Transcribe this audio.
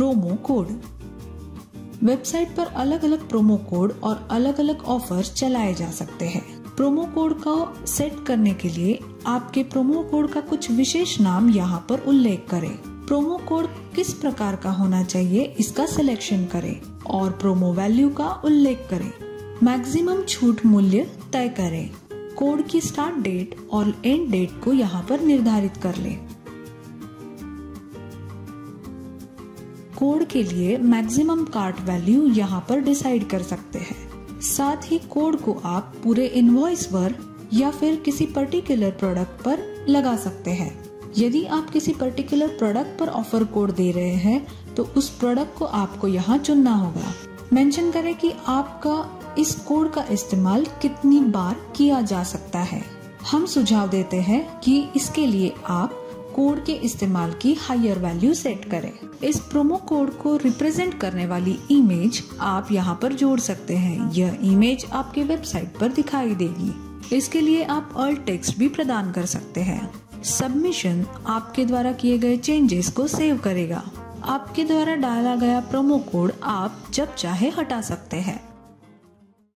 Promo code website पर अलग अलग प्रोमो कोड और अलग अलग ऑफ़र चलाए जा सकते हैं। प्रोमो कोड को सेट करने के लिए आपके प्रोमो कोड का कुछ विशेष नाम यहाँ पर उल्लेख करें। प्रोमो कोड किस प्रकार का होना चाहिए इसका सिलेक्शन करें और प्रोमो वैल्यू का उल्लेख करें। मैक्सिमम छूट मूल्य तय करें। कोड की स्टार्ट डेट और एंड डेट को यहाँ पर निर्धारित कर लें। कोड के लिए मैक्सिमम कार्ट वैल्यू यहाँ पर डिसाइड कर सकते हैं। साथ ही कोड को आप पूरे इनवॉइस पर या फिर किसी पर्टिकुलर प्रोडक्ट पर लगा सकते हैं। यदि आप किसी पर्टिकुलर प्रोडक्ट पर ऑफ़र कोड दे रहे हैं तो उस प्रोडक्ट को आपको यहाँ चुनना होगा। मेंशन करें कि आपका इस कोड का इस्तेमाल कितनी बार किया जा सकता है। हम सुझाव देते हैं कि इसके लिए आप कोड के इस्तेमाल की हायर वैल्यू सेट करें। इस प्रोमो कोड को रिप्रेजेंट करने वाली इमेज आप यहाँ पर जोड़ सकते हैं। यह इमेज आपके वेबसाइट पर दिखाई देगी। इसके लिए आप ऑल टेक्स्ट भी प्रदान कर सकते हैं। सबमिशन आपके द्वारा किए गए चेंजेस को सेव करेगा। आपके द्वारा डाला गया प्रोमो कोड आप जब चाहे हटा सकते हैं।